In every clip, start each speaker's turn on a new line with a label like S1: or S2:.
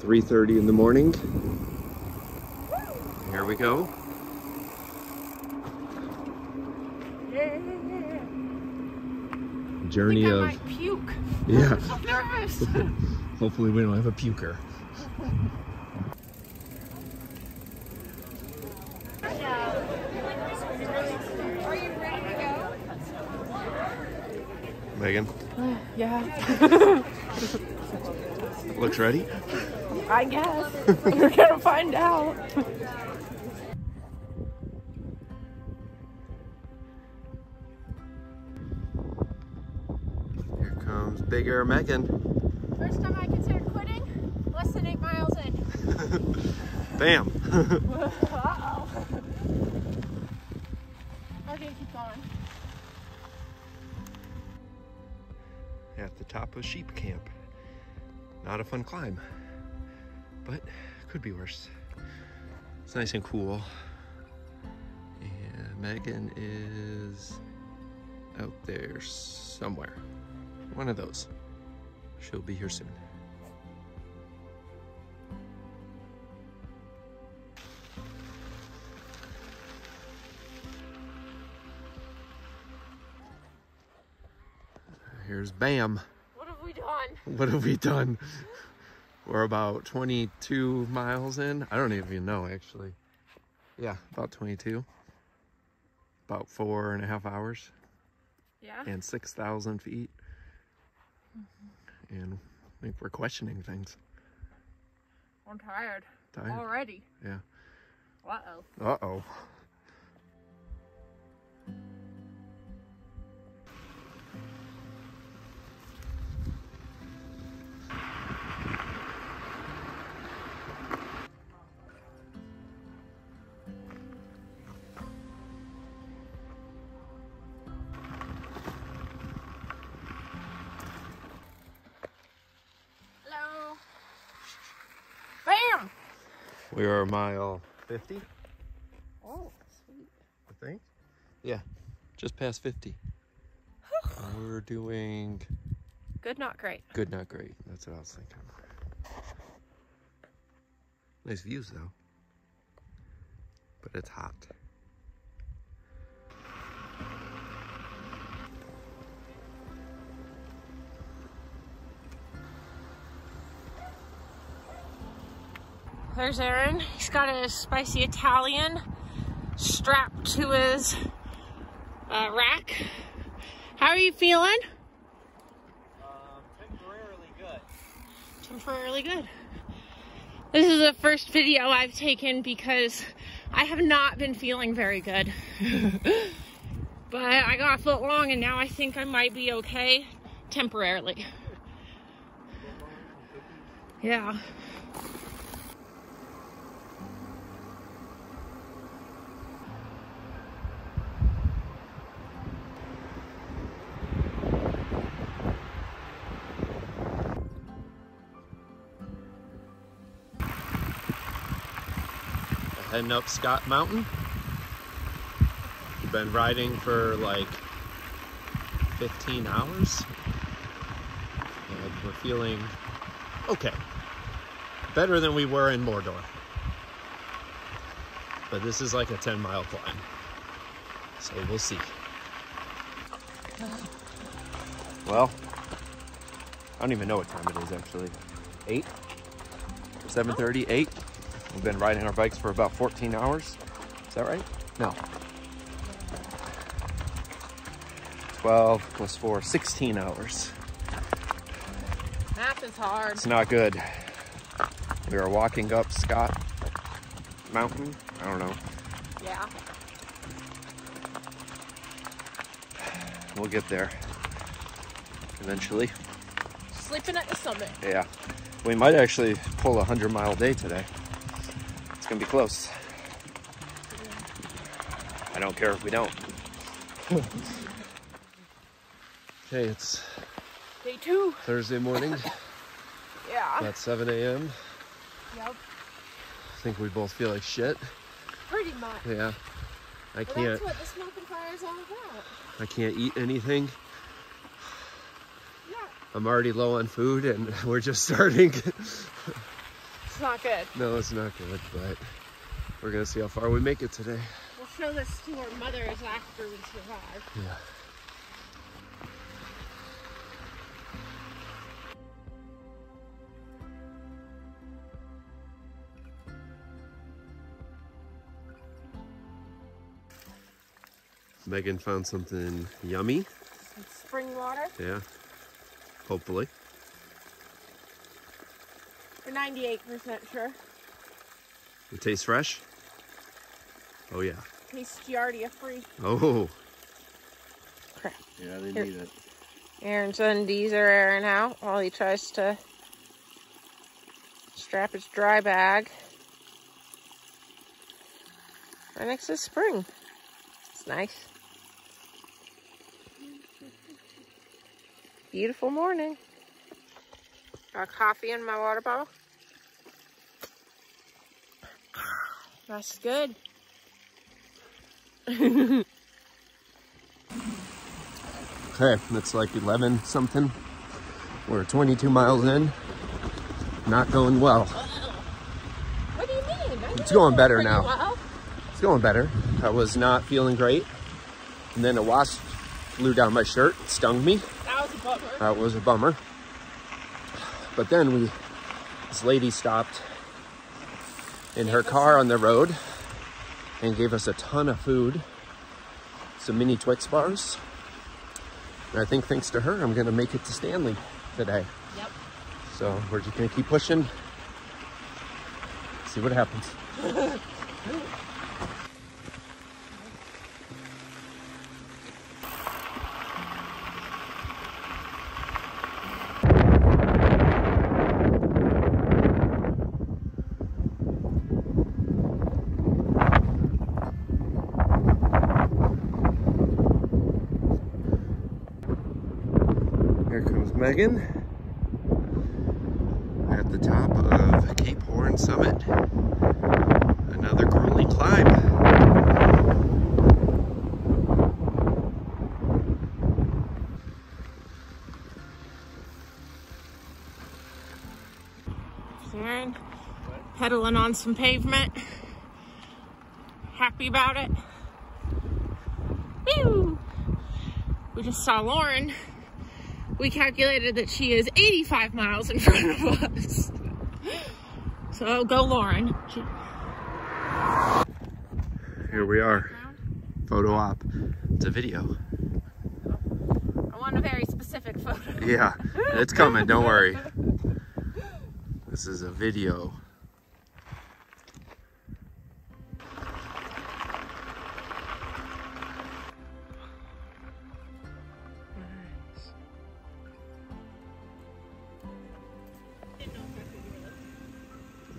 S1: 3.30 in the morning. Here we go. Journey of
S2: puke.
S1: yeah.
S2: I'm nervous.
S1: Hopefully we don't have a puker.
S2: Are you ready to
S1: Megan,
S2: go? Yeah.
S1: looks ready.
S2: I guess. We're gonna find out.
S1: Here comes bigger Megan.
S2: First time I considered quitting, less than eight miles in.
S1: Bam.
S2: Uh-oh. Okay, keep going.
S1: At the top of sheep camp. Not a fun climb, but could be worse. It's nice and cool. And Megan is out there somewhere. One of those. She'll be here soon. Here's Bam.
S2: What have we done?
S1: What have we done? We're about 22 miles in. I don't even know actually. Yeah, about 22. About four and a half hours
S2: Yeah.
S1: and 6,000 feet. And I think we're questioning things.
S2: I'm tired.
S1: Tired?
S2: Already.
S1: Yeah.
S2: Uh-oh.
S1: Uh oh. We are a mile 50,
S2: Oh, sweet.
S1: I think. Yeah, just past 50. We're doing
S2: Good, not great.
S1: good, not great. That's what I was thinking. Nice views though. But it's hot.
S2: There's Aaron. He's got a spicy Italian strapped to his uh, rack. How are you feeling?
S3: temporarily good.
S2: Temporarily good. This is the first video I've taken because I have not been feeling very good. but I got a foot long and now I think I might be okay temporarily. Yeah.
S1: Heading up Scott Mountain. We've been riding for like 15 hours. And we're feeling okay. Better than we were in Mordor. But this is like a 10 mile climb. So we'll see. Well, I don't even know what time it is actually. 8? 7.30, 8? We've been riding our bikes for about 14 hours. Is that right? No. 12 plus 4, 16 hours.
S2: Math is hard.
S1: It's not good. We are walking up Scott Mountain. I don't know.
S2: Yeah.
S1: We'll get there eventually.
S2: Sleeping at the summit.
S1: Yeah. We might actually pull a 100 mile day today. It's going to be close. I don't care if we don't. okay, it's
S2: Day two.
S1: Thursday morning,
S2: Yeah.
S1: about 7 a.m.
S2: Yep.
S1: I think we both feel like shit.
S2: Pretty much.
S1: Yeah. I
S2: Well,
S1: can't
S2: that's what the smoke and fire is all about.
S1: I can't eat anything.
S2: Yeah.
S1: I'm already low on food and we're just starting.
S2: It's not good.
S1: No, it's not good, but we're gonna see how far we make it today.
S2: We'll show this to our mothers after we survive.
S1: Yeah. Megan found something yummy.
S2: Some spring water
S1: Yeah. Hopefully.
S2: For 98% sure.
S1: It tastes fresh. Oh yeah.
S2: Tastes Giardia free.
S1: Oh.
S2: Crap.
S1: Yeah, they
S2: Here.
S1: need it.
S2: Aaron's undies are airing out while he tries to strap his dry bag. Right next is spring. It's nice. Beautiful morning. Got coffee in my water bottle. That's good.
S1: Okay, it's like 11 something. We're 22 miles in. Not going well.
S2: What do you mean? I
S1: It's going better now.
S2: well.
S1: It's going better. I was not feeling great. And then a wasp flew down my shirt, stung me.
S2: That was a bummer.
S1: That was a bummer. But then we, this lady stopped in her car on the road and gave us a ton of food, some mini Twix bars. And I think thanks to her, I'm gonna make it to Stanley today.
S2: Yep.
S1: So we're just gonna keep pushing, see what happens. Megan at the top of Cape Horn Summit. Another grueling climb.
S2: Aaron, pedaling on some pavement. Happy about it. Woo! We just saw Lauren. We calculated that she is 85 miles in front of us. So go, Lauren.
S1: Here we are. Photo op. It's a video.
S2: I want a very specific photo.
S1: Yeah, it's coming, don't worry. This is a video.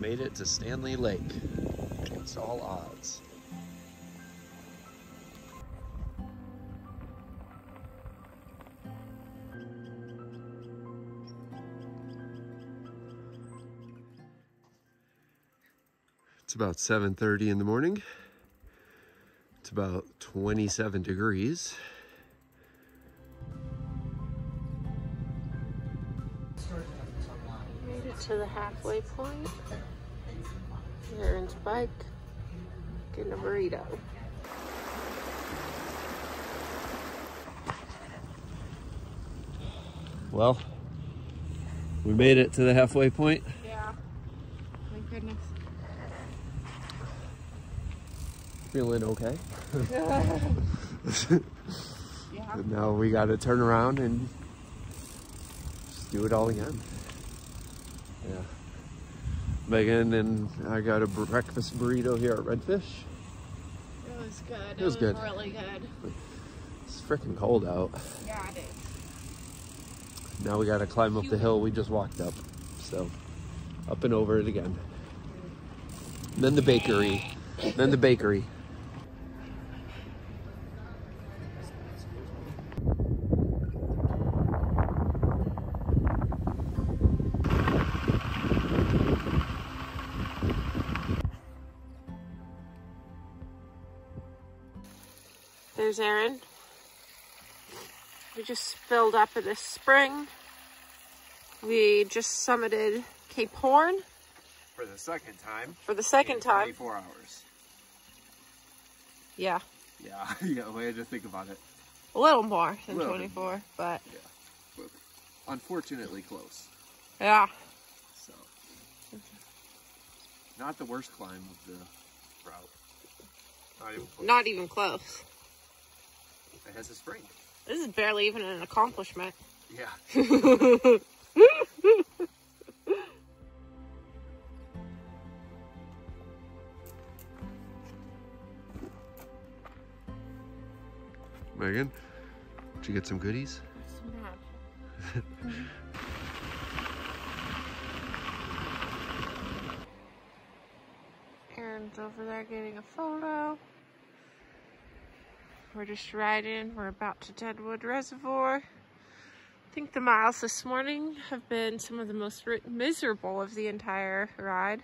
S1: Made it to Stanley Lake. Against all odds. It's about 7:30 in the morning. It's about 27 degrees.
S2: Made it to the halfway point. Aaron's bike. Getting a burrito.
S1: Well, we made it to the halfway point.
S2: Yeah. Thank goodness.
S1: Feeling okay.
S2: Yeah.
S1: And now we got to turn around and just do it all again. Yeah. Megan and I got a breakfast burrito here at Redfish.
S2: It was good.
S1: It was good.
S2: really good.
S1: It's freaking cold out.
S2: Yeah, it is.
S1: Now we got to climb up the hill we just walked up. So, up and over it again. Then the bakery. Then the bakery.
S2: There's Aaron. We just filled up at this spring. We just summited Cape Horn.
S1: For the second time.
S2: For the second
S1: in
S2: time.
S1: 24 hours.
S2: Yeah.
S1: Yeah, yeah, way to think about it.
S2: A little more than
S1: Little bit
S2: 24, but
S1: Yeah. But unfortunately close.
S2: yeah.
S1: So. Not the worst climb of the route. Not even close.
S2: Not even close.
S1: It has a spring.
S2: This is barely even an accomplishment.
S1: Yeah. Megan, did you get some goodies?
S2: Aaron's over there getting a photo. We're just riding. We're about to Deadwood Reservoir. I think the miles this morning have been some of the most miserable of the entire ride.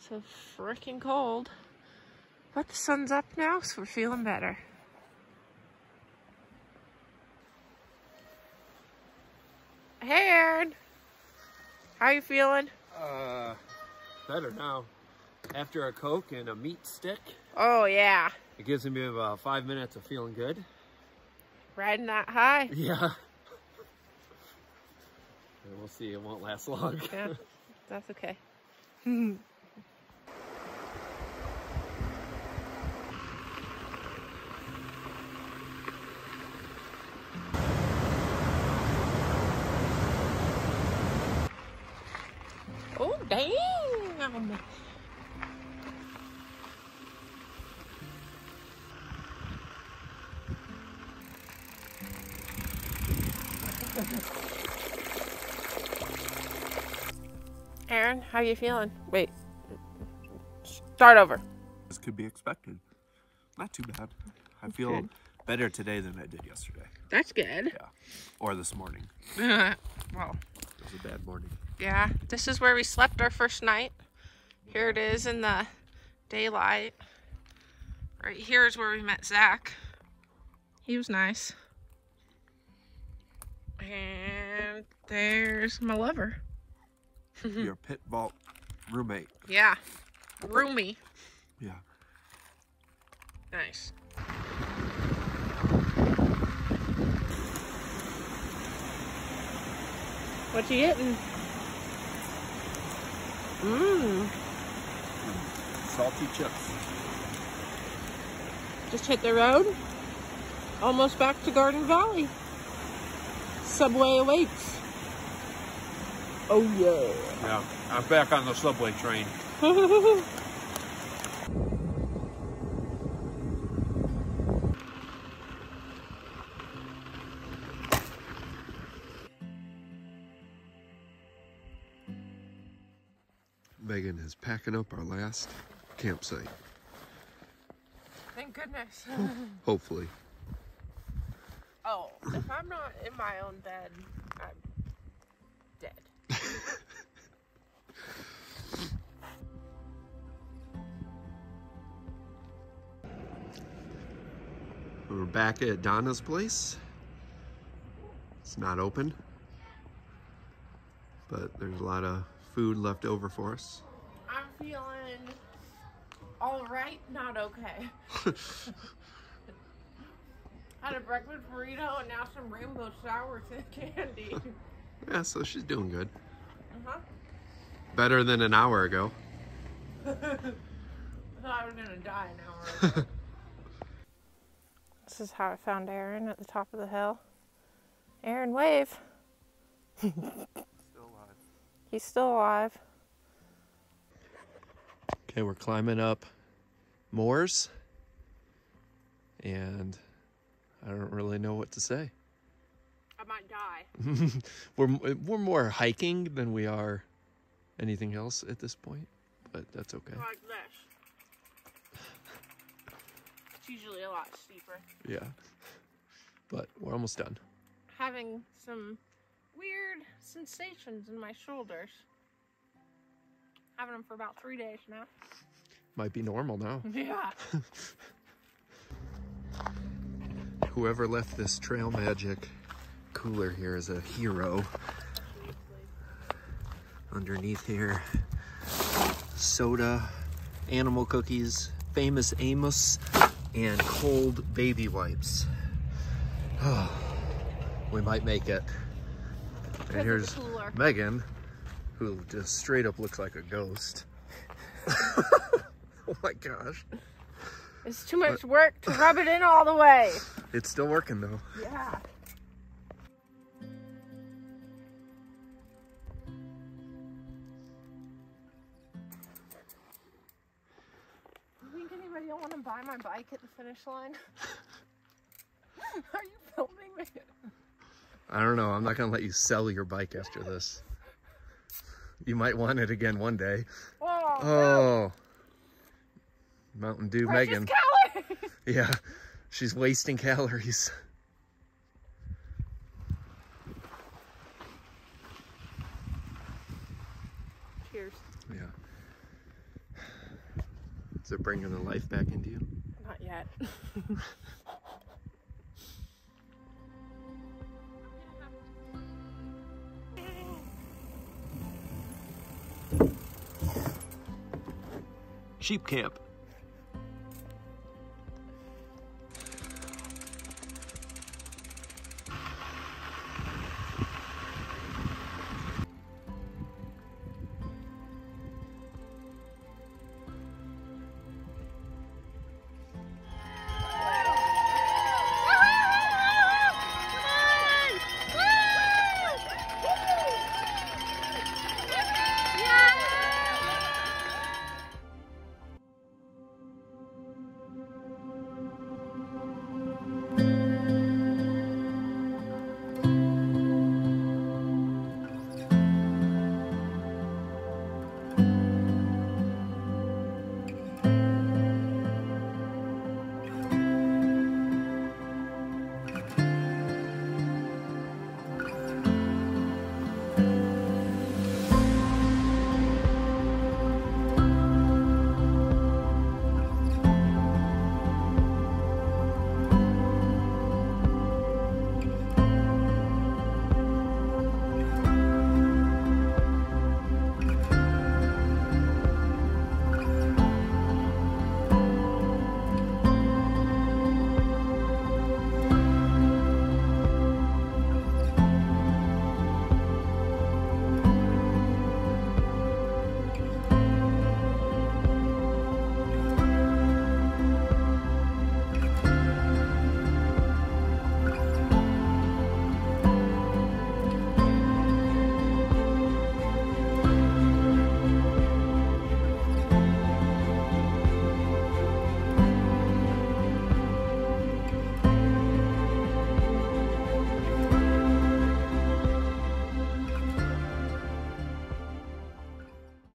S2: So freaking cold. But the sun's up now, so we're feeling better. Hey, Aaron. How you feeling?
S1: Uh, better now. After a Coke and a meat stick,
S2: Oh, yeah.
S1: it gives me about five minutes of feeling good.
S2: Riding that high.
S1: Yeah. We'll see, it won't last long.
S2: Yeah, that's okay. Aaron, how are you feeling? Wait. Start over.
S1: This could be expected. Not too bad. I feel
S2: good.
S1: better today than I did yesterday.
S2: That's good.
S1: Yeah. Or this morning.
S2: well,
S1: It was a bad morning.
S2: yeah. This is where we slept our first night. Here it is in the daylight. Right here is where we met Zach. He was nice. And there's my lover. Mm-hmm.
S1: Your pit vault roommate.
S2: Yeah. Roomy.
S1: Yeah.
S2: Nice. What you getting? Mmm.
S1: Salty chips.
S2: Just hit the road. Almost back to Garden Valley. Subway awaits. Oh yeah.
S1: Yeah. I'm back on the subway train. Megan is packing up our last campsite.
S2: Thank goodness.
S1: Hopefully.
S2: oh, if I'm not in my own bed, I'm dead.
S1: Back at Donna's place. It's not open, but there's a lot of food left over for us.
S2: I'm feeling all right, not okay. Had a breakfast burrito and now some rainbow sour candy.
S1: Yeah, so she's doing good.
S2: Uh-huh.
S1: Better than an hour ago.
S2: I thought I was gonna die an hour ago. This is how I found Aaron at the top of the hill. Aaron, wave.
S1: Still alive.
S2: He's still alive.
S1: Okay, we're climbing up Moors, and I don't really know what to say.
S2: I might die.
S1: we're we're more hiking than we are anything else at this point, but that's okay.
S2: Like this. It's usually a lot steeper.
S1: Yeah, but we're almost done.
S2: Having some weird sensations in my shoulders. Having them for about three days now.
S1: Might be normal now.
S2: Yeah.
S1: Whoever left this Trail Magic cooler here is a hero. Underneath here, soda, animal cookies, Famous Amos, and cold baby wipes. Oh, we might make it. And here's. Megan, who just straight up looks like a ghost. oh my gosh.
S2: It's too much work to rub it in all the way.
S1: It's still working though.
S2: Yeah. Buy my bike at the finish line? Are you filming me?
S1: I don't know. I'm not going to let you sell your bike after this. You might want it again one day.
S2: Oh,
S1: Oh. Mountain Dew
S2: precious
S1: Megan.
S2: calories.
S1: Yeah. She's wasting calories.
S2: Cheers.
S1: Yeah. Is it bringing the life back into you?
S2: Not yet.
S1: Sheep camp.